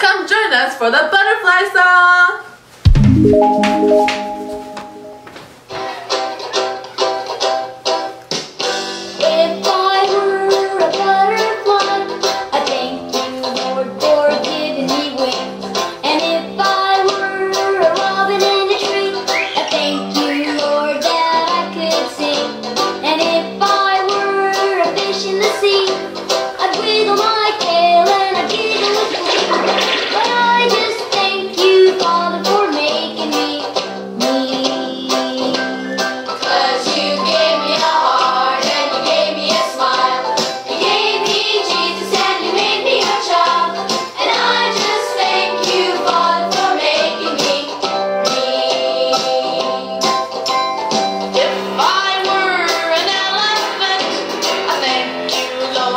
Come join us for the butterfly song!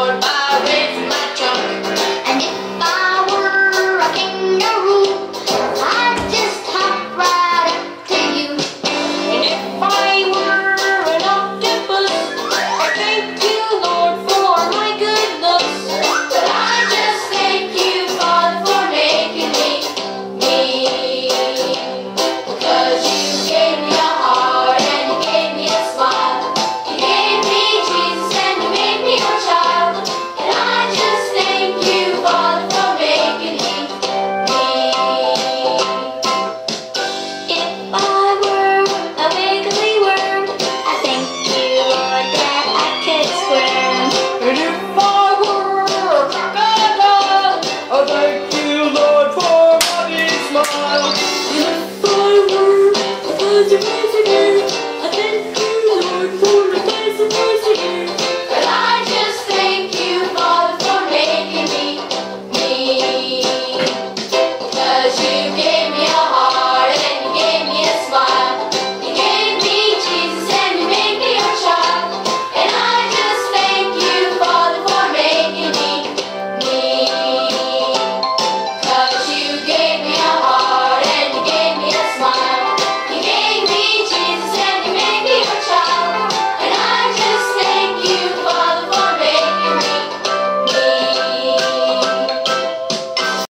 por padecer. Were a